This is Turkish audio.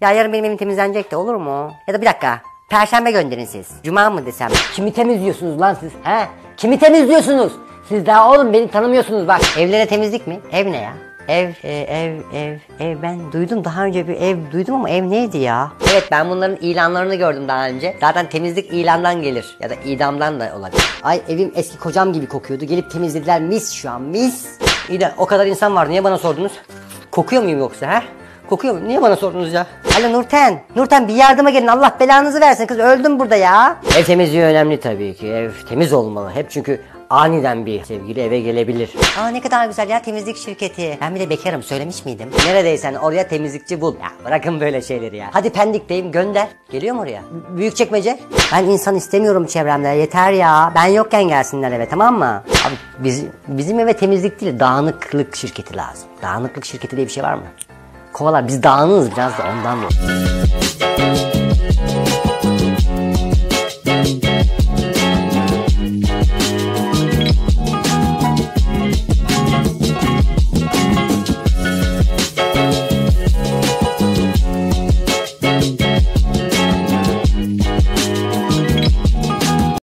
Ya yarın benim evim temizlenecek de olur mu? Ya da bir dakika. Perşembe gönderin siz. Cuma mı desem? Kimi temizliyorsunuz lan siz? He? Kimi temizliyorsunuz? Siz daha oğlum beni tanımıyorsunuz bak. Evlere temizlik mi? Ev ne ya? Ev, e, ev, ev, ev. Ben duydum daha önce bir ev duydum ama ev neydi ya? Evet ben bunların ilanlarını gördüm daha önce. Zaten temizlik ilandan gelir. Ya da idamdan da olabilir. Ay evim eski kocam gibi kokuyordu. Gelip temizlediler mis şu an mis. İyi de o kadar insan var. Niye bana sordunuz? Kokuyor muyum yoksa ha? Kokuyor mu? Niye bana sordunuz ya? Alo Nurten. Nurten bir yardıma gelin. Allah belanızı versin kız. Öldüm burada ya. Ev temizliği önemli tabii ki. Ev temiz olmalı. Hep çünkü aniden bir sevgili eve gelebilir. Aa ne kadar güzel ya temizlik şirketi. Ben bir de bekarım söylemiş miydim? Neredeysen oraya temizlikçi bul. Ya bırakın böyle şeyleri ya. Hadi Pendik'teyim gönder. Geliyor mu oraya? Büyük çekmece. Ben insan istemiyorum çevremde. Yeter ya. Ben yokken gelsinler eve tamam mı? Abi biz, bizim eve temizlik değil dağınıklık şirketi lazım. Dağınıklık şirketi diye bir şey var mı? kovalar biz dağınız biraz da ondan dolayı.